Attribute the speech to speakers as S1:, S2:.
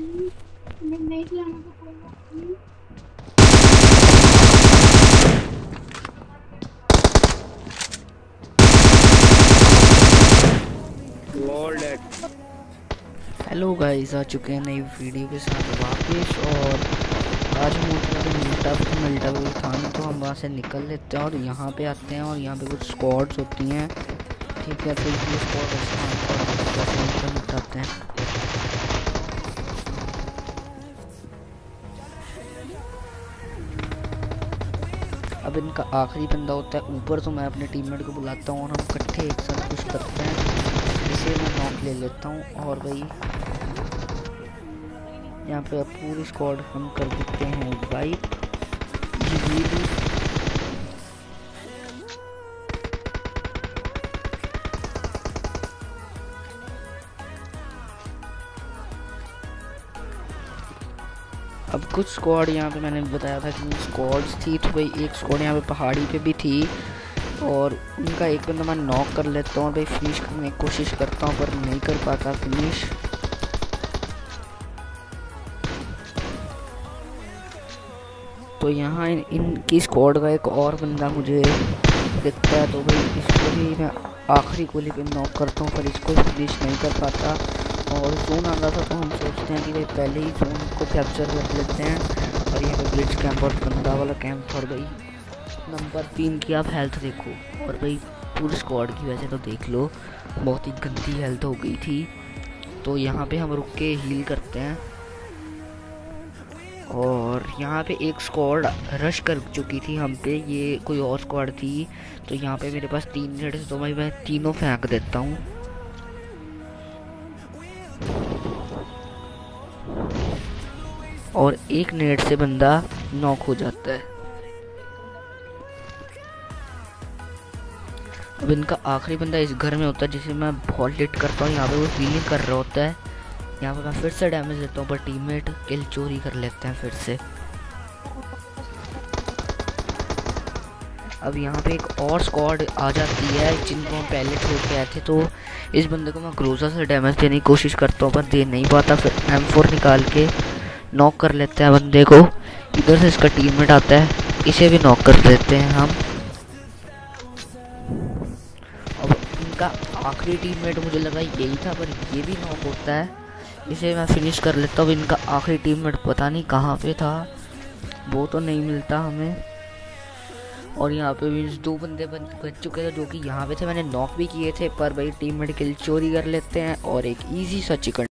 S1: Hello guys आ चुके हैं नई वीडियो के साथ वापस और आज हम उठे मिल्टअप मिल्टअप खान तो हम वहाँ से निकल लेते हैं और यहाँ पे आते हैं और यहाँ पे कुछ स्कॉट्स होती हैं। ठीक है तो ये स्क्वाड निपटाते हैं। अब इनका आखिरी बंदा होता है ऊपर तो मैं अपने टीममेट को बुलाता हूँ और हम इकट्ठे एक साथ कुछ करते हैं। इसे मैं नॉक ले लेता हूँ और भाई, यहाँ पे पूरी स्क्वाड हम कर देते हैं वाइप अब कुछ स्क्वाड यहाँ पे मैंने बताया था कि स्क्वाड्स थी तो भाई एक स्क्वाड यहाँ पे पहाड़ी पे भी थी और उनका एक बंदा मैं नॉक कर लेता हूँ भाई फिनिश करने की कोशिश करता हूँ पर नहीं कर पाता फिनिश तो यहाँ इन, इनकी स्क्वाड का एक और बंदा मुझे दिखता है तो भाई इसको भी मैं आखिरी गोली पे नॉक करता हूँ पर इसको फिनिश नहीं कर पाता। और जोन आ रहा था तो हम सोचते हैं कि भाई पहले ही जोन को कैप्चर कर लेते हैं। और यहाँ पे ब्रिज कैंप और गंदा वाला कैंप और भाई नंबर तीन की आप हेल्थ देखो। और भाई पूरी स्क्वाड की वजह तो देख लो, बहुत ही गंदी हेल्थ हो गई थी। तो यहाँ पे हम रुक के हील करते हैं। और यहाँ पे एक स्क्वाड रश कर चुकी थी हम पे, ये कोई और स्क्वाड थी। तो यहाँ पे मेरे पास तीन मिनट तो भाई मैं तीनों फेंक देता हूँ। और एक नेट से बंदा नॉक हो जाता है। अब इनका आखिरी बंदा इस घर में होता है, जिसे मैं बहुत लेट करता हूँ। यहाँ पे वो हीलिंग कर रहा होता है। यहाँ पे मैं फिर से डैमेज देता हूँ, पर टीममेट किल चोरी कर लेते हैं फिर से। अब यहाँ पे एक और स्क्वाड आ जाती है, जिनको हम पहले छोड़ के आए थे तो इस बंदे को मैं ग्रोजा से डैमेज देने की कोशिश करता हूँ, पर दे नहीं पाता। फिर एम निकाल के नॉक कर लेते हैं बंदे को। इधर से इसका टीममेट आता है। इसे भी नॉक कर देते हैं हम। अब इनका आखिरी टीममेट मुझे लगा यही था, पर ये भी नॉक होता है। इसे मैं फिनिश कर लेता हूँ। इनका आखिरी टीममेट पता नहीं कहाँ पे था। वो तो नहीं मिलता हमें। और यहाँ पे भी दो बंदे बच चुके थे जो कि यहाँ पे थे। मैंने नॉक भी किए थे, पर भाई टीममेट किल चोरी कर लेते हैं और एक इजी सा चिकन